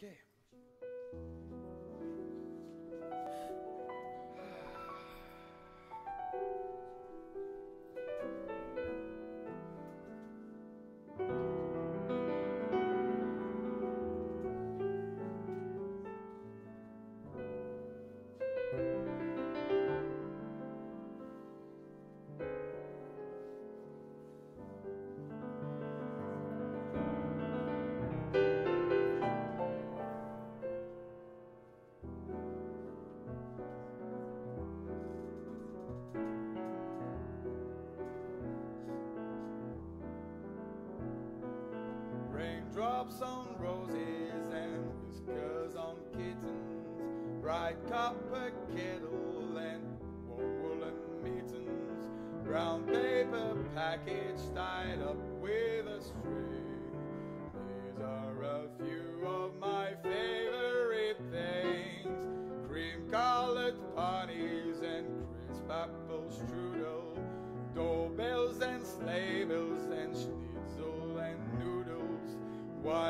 quê? Raindrops on roses and whiskers on kittens, bright copper kettle and woolen mittens, brown paper package tied up with a string.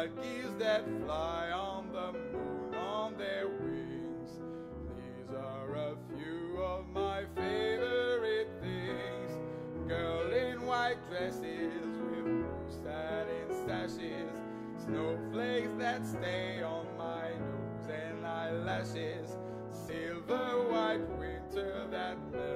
Wild geese that fly on the moon on their wings. These are a few of my favorite things. Girl in white dresses with blue satin sashes. Snowflakes that stay on my nose and eyelashes. Silver white winter that melt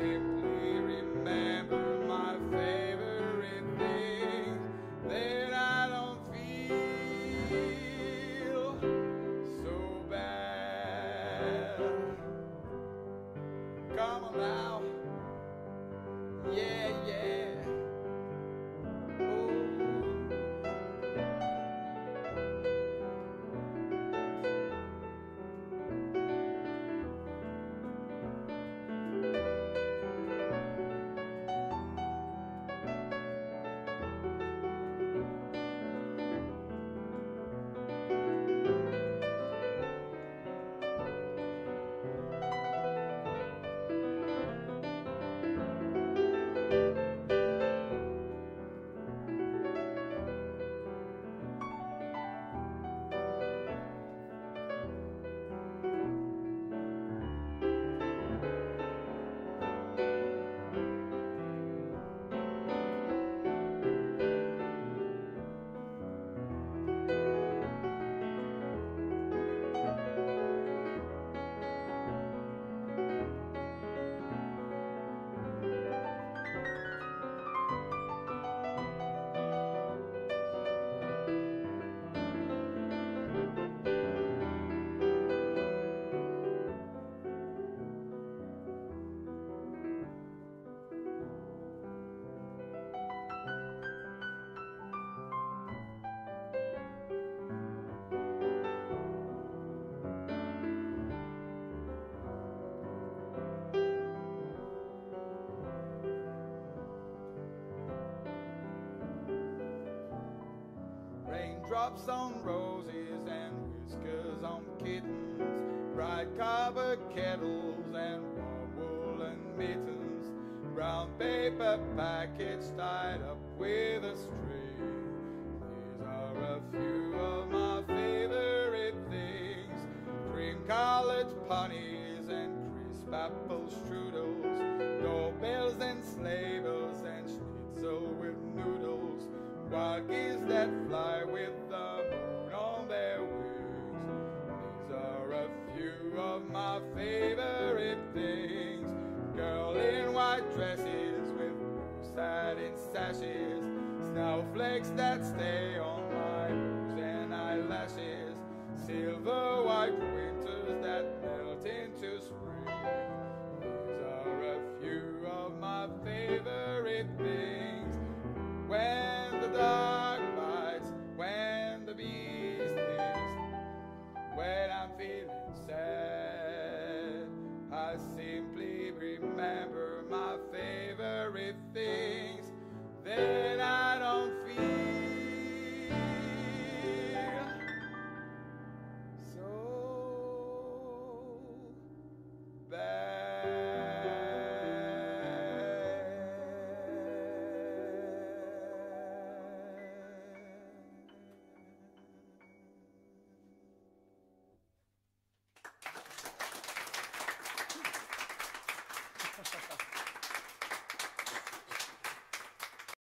I Raindrops on roses and whiskers on kittens, bright copper kettles and warm woolen mittens, brown paper package tied up with a string. These are a few of my favorite things: cream-colored ponies and crisp apple strudels, doorbells and bells and schnitzel with noodles. Geese that fly with the moon on their wings. These are a few of my favorite things. Girl in white dresses with blue satin sashes. Snowflakes that stay on my nose and eyelashes. Silver.